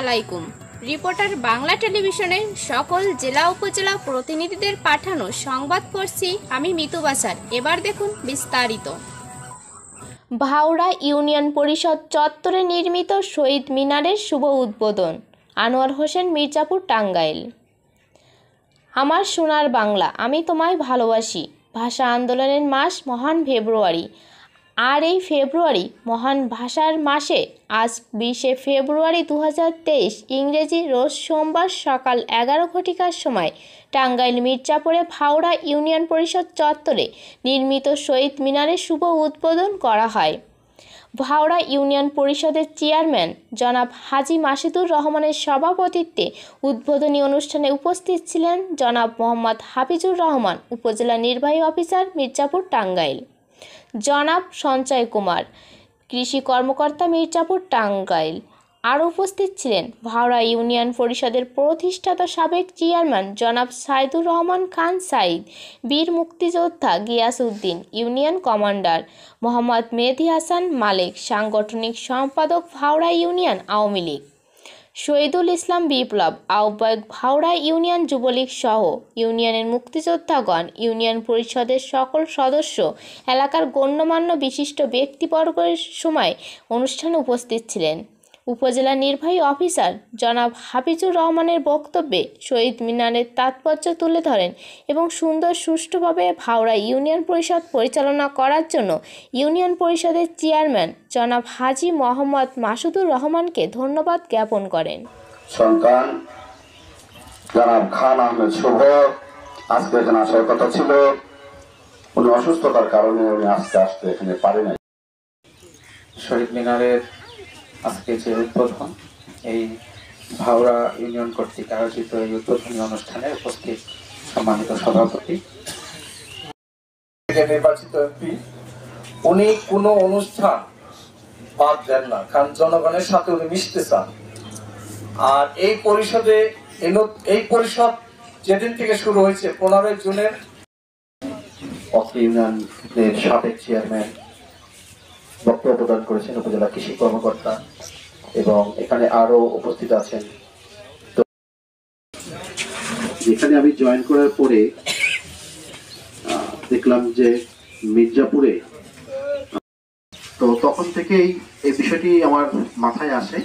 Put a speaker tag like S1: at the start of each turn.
S1: আলাইকুম। রিপোর্টার বাংলা টেলিভিশনে সকল জেলা উপজেলা প্রতিনিধিদের পাঠানো সংবাদ পড়ছি আমি মিতু বাসার। এবার দেখুন বিস্তারিত। ভাওড়া ইউনিয়ন পরিষদ চত্বরে নির্মিত শহীদ মিনারের শুভ উদ্বোধন। আনোয়ার হোসেন মির্জাপুর টাঙ্গাইল। আমার সোনার বাংলা, আমি তোমায় ভালোবাসি। ভাষা আন্দোলনের মাস মহান ফেব্রুয়ারি। আর এই ফেব্রুয়ারি মহান ভাষার মাসে আজ বিশে ফেব্রুয়ারি দু হাজার তেইশ ইংরেজি রোজ সোমবার সকাল এগারো ঘটিকার সময় টাঙ্গাইল মির্জাপুরে ভাওড়া ইউনিয়ন পরিষদ চত্বরে নির্মিত শহীদ মিনারের শুভ উদ্বোধন করা হয়। ভাওড়া ইউনিয়ন পরিষদের চেয়ারম্যান জনাব হাজি মাসিদুর রহমানের সভাপতিত্বে উদ্বোধনী অনুষ্ঠানে উপস্থিত ছিলেন জনাব মোহাম্মদ হাফিজুর রহমান, উপজেলা নির্বাহী অফিসার মির্জাপুর টাঙ্গাইল। জনাব সঞ্চয় কুমার, কৃষি কর্মকর্তা মির্জাপুর টাঙ্গাইল। আর উপস্থিত ছিলেন ভাওড়া ইউনিয়ন পরিষদের প্রতিষ্ঠাতা সাবেক চেয়ারম্যান জনাব সাইদুর রহমান খান সাইদ, বীর মুক্তিযোদ্ধা গিয়াস উদ্দিন ইউনিয়ন কমান্ডার মোহাম্মদ মেহেদি হাসান মালিক, সাংগঠনিক সম্পাদক ভাওড়া ইউনিয়ন আওয়ামী লীগ। শহীদুল ইসলাম বিপ্লব, আহ্বায়ক হাওড়া ইউনিয়ন যুবলীগ সহ ইউনিয়নের মুক্তিযোদ্ধাগণ, ইউনিয়ন পরিষদের সকল সদস্য, এলাকার গণ্যমান্য বিশিষ্ট ব্যক্তিবর্গের সময় অনুষ্ঠানে উপস্থিত ছিলেন। উপজেলা নির্বাহী অফিসার জনাব হাফিজুর রহমানের বক্তব্যে শহীদ মিনারের তাৎপর্য তুলে ধরেন এবং সুন্দর সুষ্ঠুভাবে ভাওড়া ইউনিয়ন পরিষদ পরিচালনা করার জন্য ইউনিয়ন পরিষদের চেয়ারম্যান জনাব হাজি মোহাম্মদ মাসুদুর রহমানকে ধন্যবাদ জ্ঞাপন করেন।
S2: সন্তান জনাব খান আহমেদ শুভ। আজকে এখানে আসার কথা ছিল। উনি অসুস্থতার কারণে উনি আজকে আসতে এখানে পারে নাই।
S3: শহীদ মিনারের আজকে যে উদ্বোধন এই ভাওড়া ইউনিয়ন কর্তৃক আয়োজিত এই উদ্বোধনী অনুষ্ঠানে উপস্থিত সম্মানিত সভাপতি।
S4: নির্বাচিত এমপি উনি কোনো অনুষ্ঠান বাদ দেন না কারণ জনগণের সাথে উনি মিশতে চান। আর এই পরিষদে এই পরিষদ যেদিন থেকে শুরু হয়েছে পনেরোই জুনের
S3: ইউনিয়নের সাবেক চেয়ারম্যান বক্তব্য প্রদান করেছেন উপজেলা কৃষি কর্মকর্তা এবং এখানে আরও উপস্থিত আছেন।
S5: এখানে আমি জয়েন করার পরে দেখলাম যে মির্জাপুরে তো তখন থেকেই এই বিষয়টি আমার মাথায় আসে।